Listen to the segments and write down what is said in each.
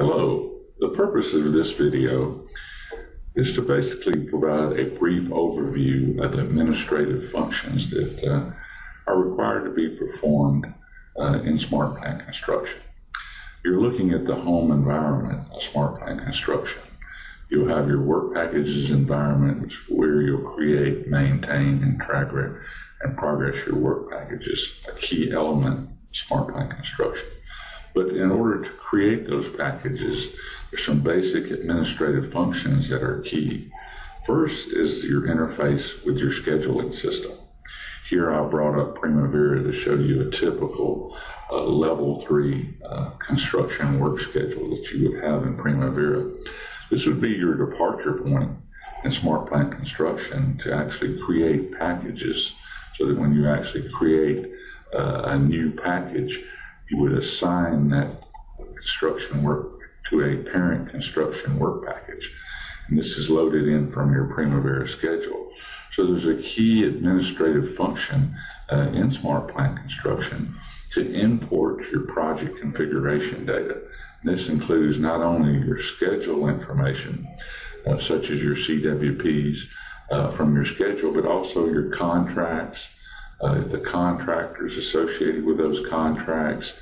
Hello, the purpose of this video is to basically provide a brief overview of the administrative functions that uh, are required to be performed uh, in SmartPlant Construction. You're looking at the home environment of SmartPlant Construction. You'll have your work packages environment, where you'll create, maintain, and track and progress your work packages, a key element SmartPlant Construction. But in order to create those packages, there's some basic administrative functions that are key. First is your interface with your scheduling system. Here I brought up Primavera to show you a typical uh, level three uh, construction work schedule that you would have in Primavera. This would be your departure point in SmartPlant Construction to actually create packages so that when you actually create uh, a new package, you would assign that construction work to a parent construction work package. And this is loaded in from your Primavera schedule. So there's a key administrative function uh, in SmartPlant Construction to import your project configuration data. And this includes not only your schedule information, uh, such as your CWPs uh, from your schedule, but also your contracts, uh, the contractors associated with those contracts,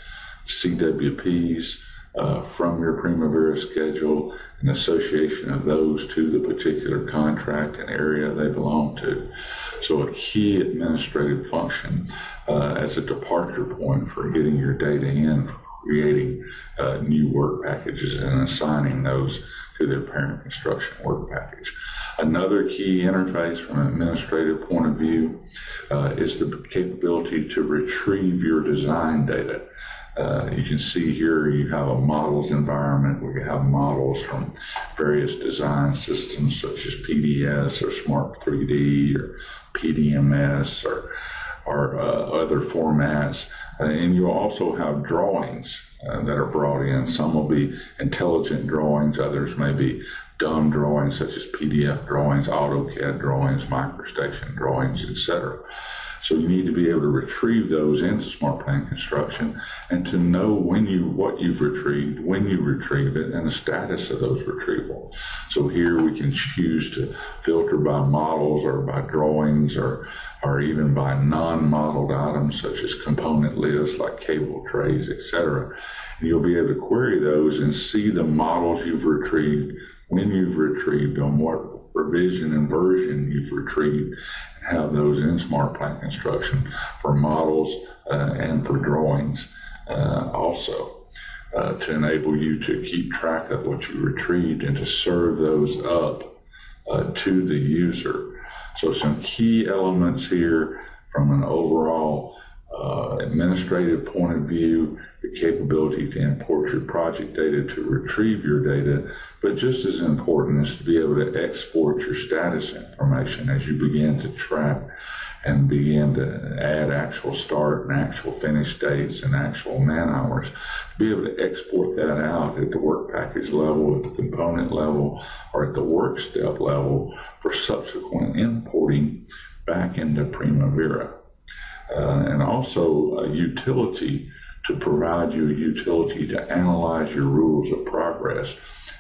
CWPs uh, from your Primavera schedule, an association of those to the particular contract and area they belong to. So a key administrative function uh, as a departure point for getting your data in, creating uh, new work packages and assigning those to their parent construction work package. Another key interface from an administrative point of view uh, is the capability to retrieve your design data. Uh, you can see here you have a models environment where you have models from various design systems such as PDS or Smart 3D or PDMS or, or uh, other formats. Uh, and you also have drawings uh, that are brought in. Some will be intelligent drawings, others may be dumb drawings such as PDF drawings, AutoCAD drawings, MicroStation drawings, etc. So you need to be able to retrieve those into SmartPlant Construction and to know when you what you've retrieved, when you retrieve it, and the status of those retrievals. So here we can choose to filter by models or by drawings or or even by non-modeled items such as component lists like cable trays, etc. And you'll be able to query those and see the models you've retrieved, when you've retrieved them, what revision and version you've retrieved, and have those in SmartPlant Construction for models uh, and for drawings uh, also. Uh, to enable you to keep track of what you retrieved and to serve those up uh, to the user. So some key elements here from an overall uh, administrative point of view, the capability to import your project data to retrieve your data, but just as important is to be able to export your status information as you begin to track and begin to add actual start and actual finish dates and actual man hours, to be able to export that out at the work package level, at the component level, or at the work step level for subsequent importing back into Primavera uh, and also a utility to provide you a utility to analyze your rules of progress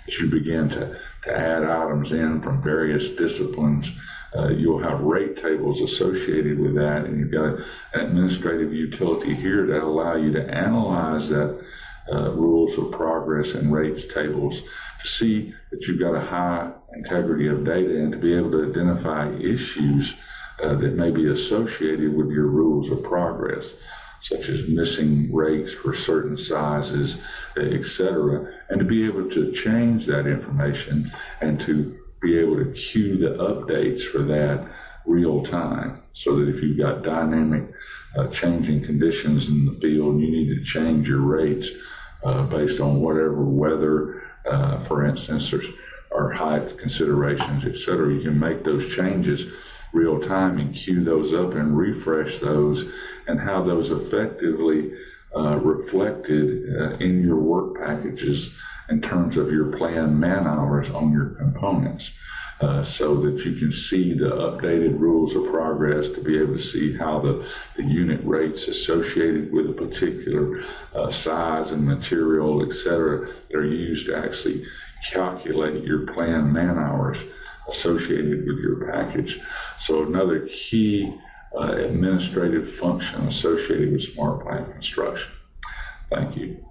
as you begin to, to add items in from various disciplines. Uh, you'll have rate tables associated with that, and you've got an administrative utility here that allow you to analyze that uh, rules of progress and rates tables to see that you've got a high integrity of data and to be able to identify issues uh, that may be associated with your rules of progress, such as missing rates for certain sizes, etc., and to be able to change that information and to be able to queue the updates for that real time so that if you've got dynamic uh, changing conditions in the field you need to change your rates uh, based on whatever weather, uh, for instance, or height considerations, etc you can make those changes real time and queue those up and refresh those and how those effectively uh, reflected uh, in your work packages in terms of your planned man hours on your components. uh, so that you can see the updated rules of progress to be able to see how the, the unit rates associated with a particular uh, size and material, et cetera, that are used to actually calculate your planned man hours associated with your package. So another key uh, administrative function associated with SmartPlant Construction. Thank you.